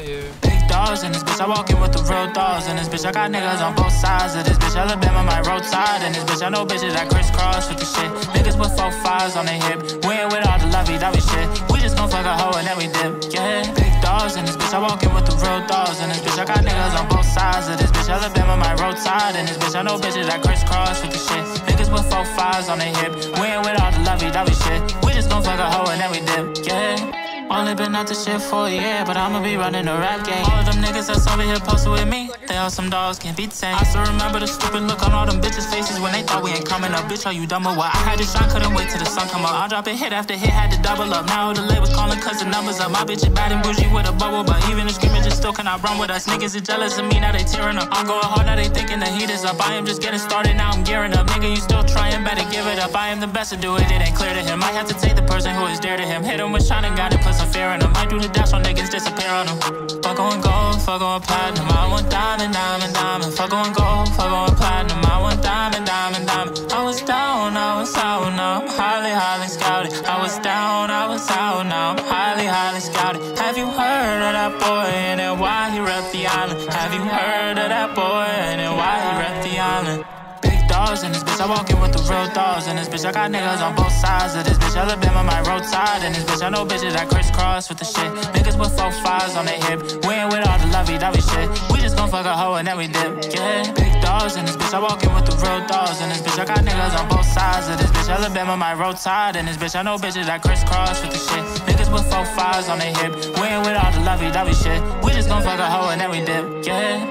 Big dogs in this bitch, I walk in with the real dogs in this bitch. I got niggas on both sides of this bitch. Alabama, my roadside in this bitch. I know bitches that crisscross with the shit. Niggas with four fives on their hip. We ain't with all the lovey dovey shit. We just gon' fuck a hoe and then we dip. Yeah, big dogs in this bitch. I walk in with the real dogs in this bitch. I got niggas on both sides of this bitch. Alabama, my roadside in this bitch. I know bitches that crisscross with the shit. Niggas with four fives on their hip. We ain't with all the lovey dovey shit. We just gon' fuck a hoe and then we dip. Only been out the shit for a year, but I'ma be running a rap game. All of them niggas that's over here posted with me, they all some dogs, can't be tamed. I still remember the stupid look on all them bitches' faces when they thought we ain't coming up. Bitch, are you dumb or what? I had to shine, couldn't wait till the sun come up. I'm dropping hit after hit, had to double up. Now the labels calling cause the numbers up. My bitch is bad and bougie with a bubble, but even the still cannot run with us. Niggas is jealous of me, now they tearing up. I'm going hard, now they thinking the heat is up. I am just getting started, now I'm gearing up. Nigga, you still trying, better give it up. I am the best to do it, it ain't clear to him. Might have to take the person who is dear to him. Hit him with gun and put some fear in him. Might do the dash on niggas disappear on them. Fuck on gold, fuck on platinum. I want diamond, diamond, diamond. Fuck on gold, fuck on platinum. I want diamond, diamond, diamond. I was down, I was out, now I'm highly, highly scouted. I was down, I was out, now I'm heard of that boy and then why he rep the island? Have you heard of that boy and then why he rep the island? Big dogs in this bitch, I walk in with the real dogs in this bitch. I got niggas on both sides of this bitch. Alabama, my roadside in this bitch. I know bitches that crisscross with the shit. Niggas with four fives on their hip. We ain't with all the lovey dovey shit. We just gon' fuck a hoe and then we dip. Yeah, big dogs in this bitch. I walk in with the real dogs in this bitch. I got niggas on both sides of this bitch. Alabama, my roadside in this bitch. I know bitches that crisscross with the shit. With four fives on their hip. We ain't with all the lovey dovey shit. We just gon' fuck a hoe and then we dip. Yeah.